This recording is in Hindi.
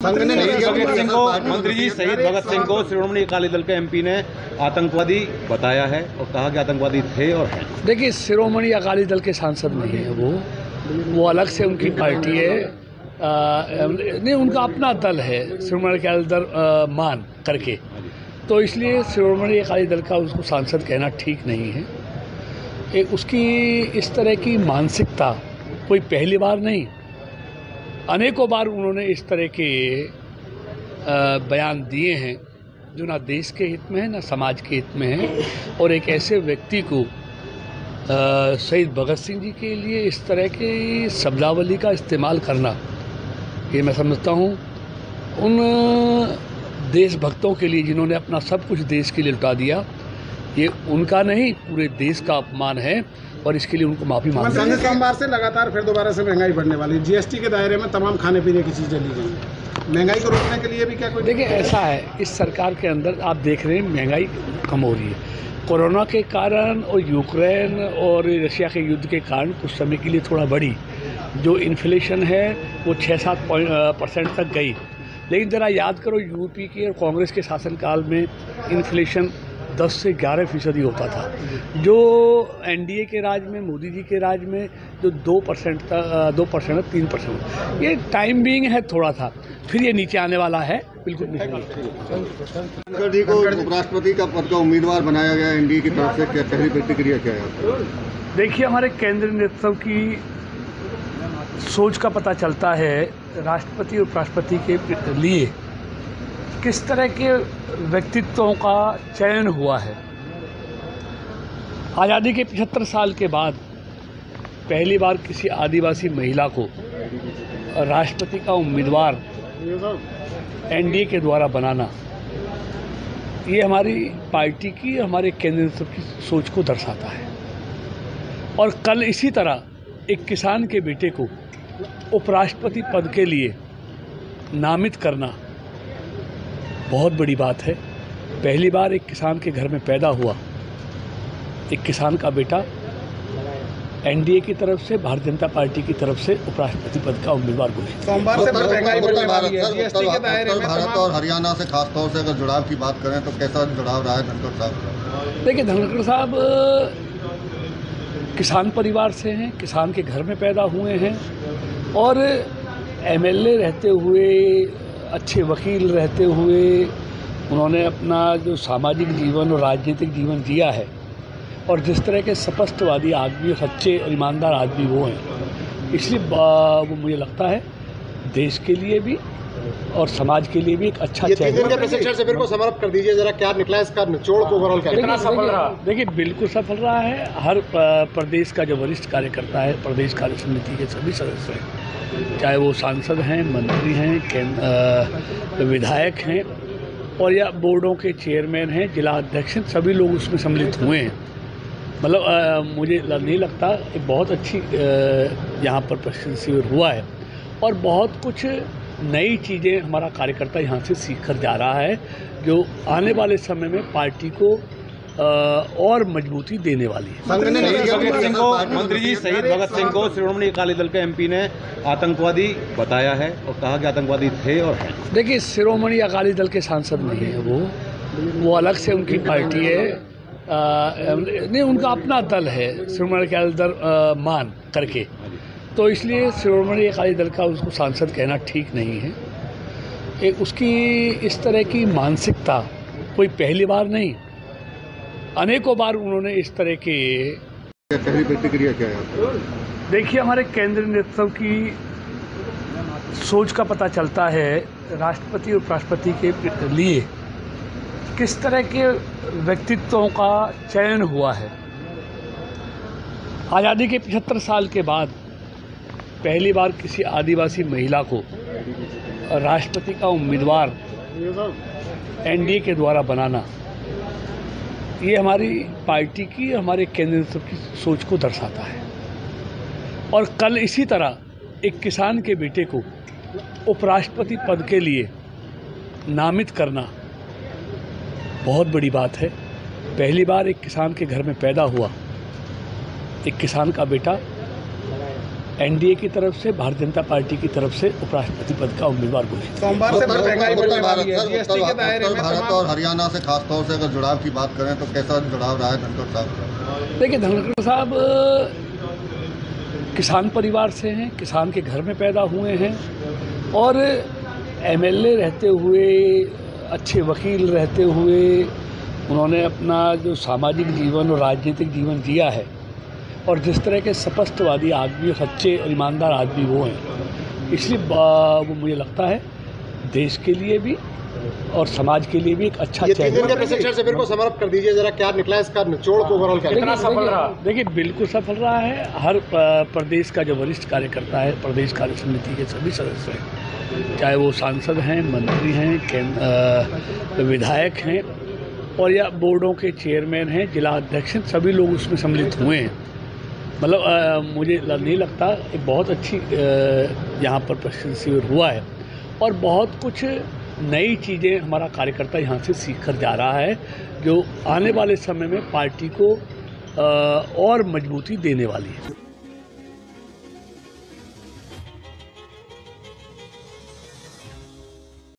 भगत सिंह को मंत्री जी शहीद भगत सिंह को श्रोमणी अकाली दल के एमपी ने आतंकवादी बताया है और कहा कि आतंकवादी थे और हैं। देखिए शिरोमणि अकाली दल के सांसद नहीं है वो। वो अलग से उनकी पार्टी है। आ, नहीं उनका अपना दल है श्रोमणी अकाली दल आ, मान करके। तो इसलिए श्रोमणी अकाली दल का उसको सांसद कहना ठीक नहीं है। एक उसकी इस तरह की मानसिकता कोई पहली बार नहीं। अनेकों बार उन्होंने इस तरह के बयान दिए हैं, जो ना देश के हित में है, ना समाज के हित में है। और एक ऐसे व्यक्ति को शहीद भगत सिंह जी के लिए इस तरह की शब्दावली का इस्तेमाल करना, ये मैं समझता हूँ। उन, देशभक्तों के लिए जिन्होंने अपना सब कुछ देश के लिए लुटा दिया ये उनका नहीं पूरे देश का अपमान है और इसके लिए उनको माफ़ी मांगनी सोमवार से लगातार फिर दोबारा से महँगाई बढ़ने वाली है। जीएसटी के दायरे में तमाम खाने पीने की चीज़ें ली गई महँगाई को रोकने के लिए भी क्या कोई देखिए ऐसा है इस सरकार के अंदर आप देख रहे हैं महँगाई कम हो रही है। कोरोना के कारण और यूक्रेन और रशिया के युद्ध के कारण कुछ समय के लिए थोड़ा बढ़ी। जो इन्फ्लेशन है वो छः सात परसेंट तक गई। लेकिन ज़रा याद करो यूपी के और कांग्रेस के शासनकाल में इन्फ्लेशन 10 से 11 फ़ीसदी होता था। जो एनडीए के राज में मोदी जी के राज में जो दो परसेंट तक दो परसेंट तीन परसेंट। ये टाइम बीइंग है थोड़ा था फिर ये नीचे आने वाला है। बिल्कुल जी को उपराष्ट्रपति का पद का उम्मीदवार बनाया गया एनडीए की तरफ़ से। क्या पहली प्रतिक्रिया क्या है देखिए हमारे केंद्रीय नेतृत्व की सोच का पता चलता है। राष्ट्रपति और उपराष्ट्रपति के लिए किस तरह के व्यक्तित्वों का चयन हुआ है? आज़ादी के 75 साल के बाद पहली बार किसी आदिवासी महिला को राष्ट्रपति का उम्मीदवार एनडीए के द्वारा बनाना, ये हमारी पार्टी की, हमारे केंद्र की सोच को दर्शाता है। और कल इसी तरह एक किसान के बेटे को उपराष्ट्रपति पद के लिए नामित करना बहुत बड़ी बात है। पहली बार एक किसान के घर में पैदा हुआ। एक किसान का बेटा एनडीए की तरफ़ से भारतीय जनता पार्टी की तरफ़ से उपराष्ट्रपति पद का उम्मीदवार घोषित सोमवार से उत्तर भारत है और हरियाणा से खासतौर से अगर जुड़ाव की बात करें तो कैसा जुड़ाव रहा है धनखड़ साहब? देखिए धनखड़ साहब किसान परिवार से हैं किसान के घर में पैदा हुए हैं और एमएलए रहते हुए अच्छे वकील रहते हुए उन्होंने अपना जो सामाजिक जीवन और राजनीतिक जीवन जिया है और जिस तरह के स्पष्टवादी आदमी सच्चे और ईमानदार आदमी वो हैं। इसलिए वो मुझे लगता है देश के लिए भी और समाज के लिए भी एक अच्छा ये तीन दिन के प्रशिक्षण शिविर को समाप्त कर दीजिए जरा क्या निकला इसका निचोड़ को ओवरऑल क्या देखिए देखिए- देखिए बिल्कुल सफल रहा है। हर प्रदेश का जो वरिष्ठ कार्यकर्ता है प्रदेश कार्य समिति के सभी सदस्य हैं। चाहे वो सांसद हैं मंत्री हैं विधायक हैं और या बोर्डों के चेयरमैन हैं जिला अध्यक्ष हैं सभी लोग उसमें सम्मिलित हुए हैं। मतलब मुझे नहीं लगता एक बहुत अच्छी यहाँ पर प्रशिक्षण शिविर हुआ है। और बहुत कुछ नई चीज़ें हमारा कार्यकर्ता यहाँ से सीख कर जा रहा है जो आने वाले समय में पार्टी को और मजबूती देने वाली है। संघ ने नहीं किया भगत सिंह को मंत्री जी शहीद भगत सिंह को श्रोमणी अकाली दल के एमपी ने आतंकवादी बताया है और कहा कि आतंकवादी थे और हैं। देखिए शिरोमणि अकाली दल के सांसद नहीं है वो। वो अलग से उनकी पार्टी है। अ, नहीं उनका अपना दल है शिरोमणि अकाली दल मान करके। तो इसलिए शिरोमणि अकाली दल का उसको सांसद कहना ठीक नहीं है। एक उसकी इस तरह की मानसिकता कोई पहली बार नहीं। अनेकों बार उन्होंने इस तरह के पहली प्रतिक्रिया क्या है देखिए हमारे केंद्रीय नेतृत्व की सोच का पता चलता है राष्ट्रपति और उपराष्ट्रपति के लिए किस तरह के व्यक्तित्वों का चयन हुआ है। आज़ादी के 75 साल के बाद पहली बार किसी आदिवासी महिला को राष्ट्रपति का उम्मीदवार एनडीए के द्वारा बनाना, ये हमारी पार्टी की, हमारे केंद्र नेतृत्व की सोच को दर्शाता है। और कल इसी तरह एक किसान के बेटे को उपराष्ट्रपति पद के लिए नामित करना बहुत बड़ी बात है। पहली बार एक किसान के घर में पैदा हुआ। एक किसान का बेटा एनडीए की तरफ़ से भारतीय जनता पार्टी की तरफ़ से उपराष्ट्रपति पद का उम्मीदवार घोषित सोमवार से महँगाई बढ़ने भारत वाली है। जीएसटी के दायरे में भारत और हरियाणा से खासतौर से अगर जुड़ाव की बात करें तो कैसा जुड़ाव रहा है धनखड़ साहब? देखिए धनखड़ साहब किसान परिवार से हैं किसान के घर में पैदा हुए हैं और एमएलए रहते हुए अच्छे वकील रहते हुए उन्होंने अपना जो सामाजिक जीवन और राजनीतिक जीवन जिया है और जिस तरह के स्पष्टवादी आदमी सच्चे और ईमानदार आदमी वो हैं। इसलिए वो मुझे लगता है देश के लिए भी और समाज के लिए भी एक अच्छा ये तीन दिन के प्रशिक्षण शिविर को समाप्त कर दीजिए जरा क्या निकला इसका निचोड़ को ओवरऑल क्या? देखिए देखिए- देखिए बिल्कुल सफल रहा है। हर प्रदेश का जो वरिष्ठ कार्यकर्ता है प्रदेश कार्य समिति के सभी सदस्य हैं। चाहे वो सांसद हैं मंत्री हैं विधायक हैं और या बोर्डों के चेयरमैन हैं जिला अध्यक्ष हैं सभी लोग उसमें सम्मिलित हुए हैं। मतलब मुझे नहीं लगता एक बहुत अच्छी यहाँ पर प्रशिक्षण हुआ है। और बहुत कुछ नई चीज़ें हमारा कार्यकर्ता यहाँ से सीख कर जा रहा है, जो आने वाले समय में पार्टी को और मजबूती देने वाली है।